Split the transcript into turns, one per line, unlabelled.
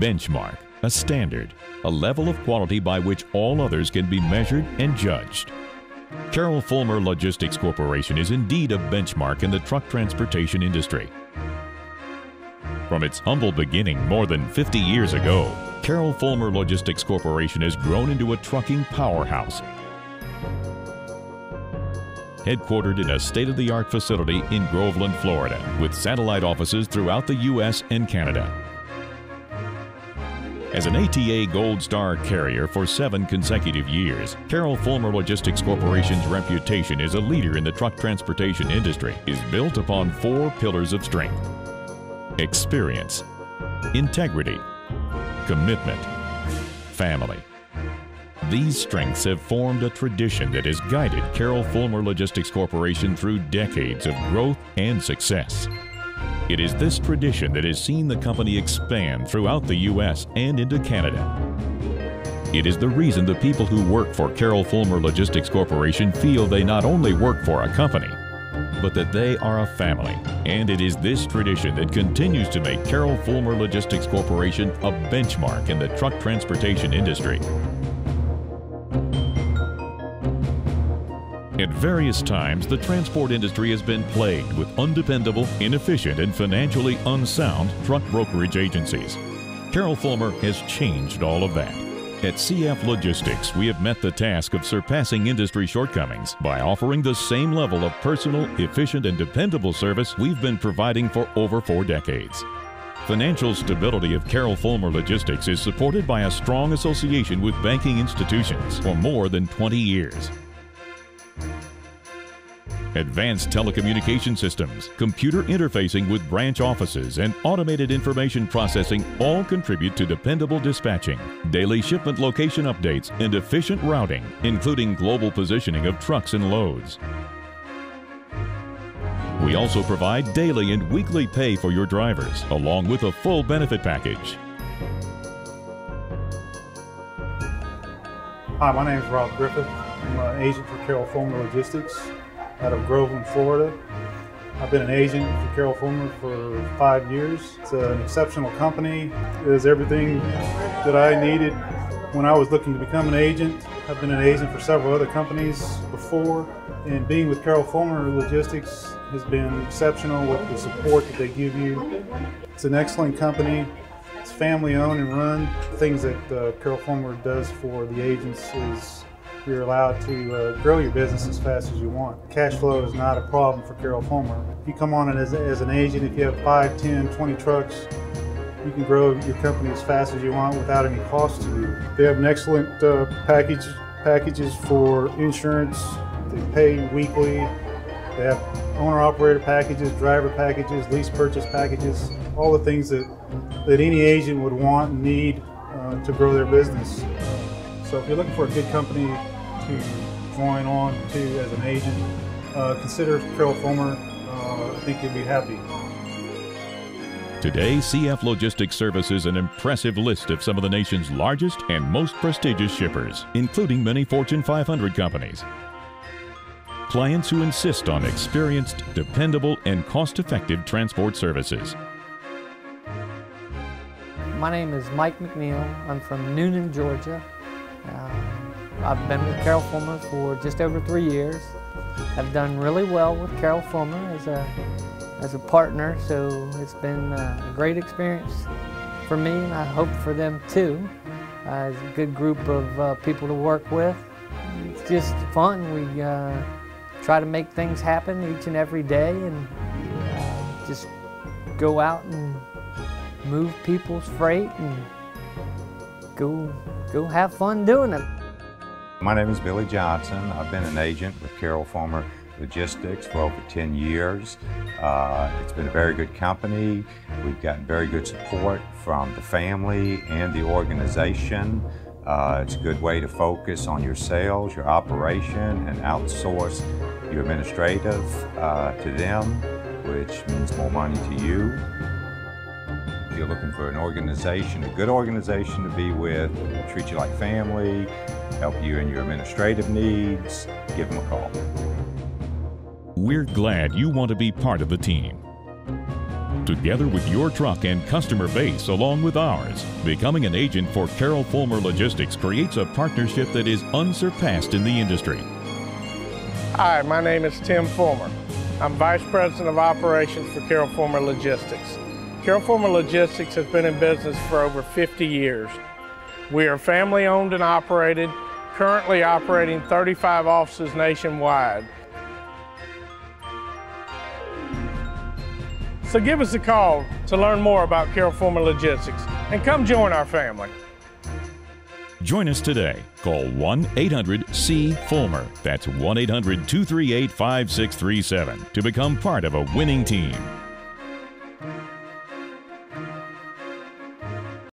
benchmark, a standard, a level of quality by which all others can be measured and judged. Carroll Fulmer Logistics Corporation is indeed a benchmark in the truck transportation industry. From its humble beginning more than 50 years ago, Carroll Fulmer Logistics Corporation has grown into a trucking powerhouse. Headquartered in a state of the art facility in Groveland, Florida, with satellite offices throughout the U.S. and Canada. As an ATA Gold Star carrier for seven consecutive years, Carroll Fulmer Logistics Corporation's reputation as a leader in the truck transportation industry is built upon four pillars of strength experience, integrity, commitment, family. These strengths have formed a tradition that has guided Carroll Fulmer Logistics Corporation through decades of growth and success. It is this tradition that has seen the company expand throughout the U.S. and into Canada. It is the reason the people who work for Carroll Fulmer Logistics Corporation feel they not only work for a company, but that they are a family. And it is this tradition that continues to make Carroll Fulmer Logistics Corporation a benchmark in the truck transportation industry. At various times, the transport industry has been plagued with undependable, inefficient, and financially unsound truck brokerage agencies. Carroll Fulmer has changed all of that. At CF Logistics, we have met the task of surpassing industry shortcomings by offering the same level of personal, efficient, and dependable service we've been providing for over four decades. Financial stability of Carroll Fulmer Logistics is supported by a strong association with banking institutions for more than 20 years. Advanced telecommunication systems, computer interfacing with branch offices, and automated information processing all contribute to dependable dispatching, daily shipment location updates, and efficient routing, including global positioning of trucks and loads. We also provide daily and weekly pay for your drivers, along with a full benefit package.
Hi, my name is Rob Griffith. I'm an agent for Carroll Fulmer Logistics out of Groveland, Florida. I've been an agent for Carroll Fulmer for five years. It's an exceptional company. It is everything that I needed when I was looking to become an agent. I've been an agent for several other companies before, and being with Carroll Fulmer Logistics has been exceptional with the support that they give you. It's an excellent company. It's family owned and run. Things that uh, Carroll Fulmer does for the agents is you're allowed to uh, grow your business as fast as you want. Cash flow is not a problem for Carroll Fulmer. If you come on it as, as an agent, if you have 5, 10, 20 trucks, you can grow your company as fast as you want without any cost to you. They have an excellent uh, package packages for insurance. They pay weekly. They have owner-operator packages, driver packages, lease purchase packages, all the things that, that any agent would want and need uh, to grow their business. So if you're looking for a good company to join on to as an agent, uh, consider Carroll Fulmer. Uh, I think you'll be happy.
Today, CF Logistics services an impressive list of some of the nation's largest and most prestigious shippers, including many Fortune 500 companies. Clients who insist on experienced, dependable, and cost effective transport services.
My name is Mike McNeil. I'm from Newnan, Georgia. Uh, I've been with Carroll Fulmer for just over three years. I've done really well with Carroll Fulmer as a, as a partner, so it's been a great experience for me, and I hope for them too. Uh, it's a good group of uh, people to work with. It's just fun. We uh, try to make things happen each and every day and uh, just go out and move people's freight and go, go have fun doing it.
My name is Billy Johnson. I've been an agent with Carroll Fulmer Logistics for over 10 years. Uh, it's been a very good company. We've gotten very good support from the family and the organization. Uh, it's a good way to focus on your sales, your operation, and outsource your administrative uh, to them, which means more money to you. If you're looking for an organization, a good organization to be with, treat you like family, help you in your administrative needs, give them a call.
We're glad you want to be part of the team. together with your truck and customer base along with ours. Becoming an agent for Carroll Fulmer Logistics creates a partnership that is unsurpassed in the industry.
Hi, my name is Tim Fulmer. I'm Vice President of Operations for Carroll Fulmer Logistics. Carroll Fulmer Logistics has been in business for over 50 years. We are family owned and operated, currently operating 35 offices nationwide. So give us a call to learn more about Carroll Fulmer Logistics and come join our family.
Join us today. Call 1 800 C Fulmer. That's 1 800 238 5637 to become part of a winning team.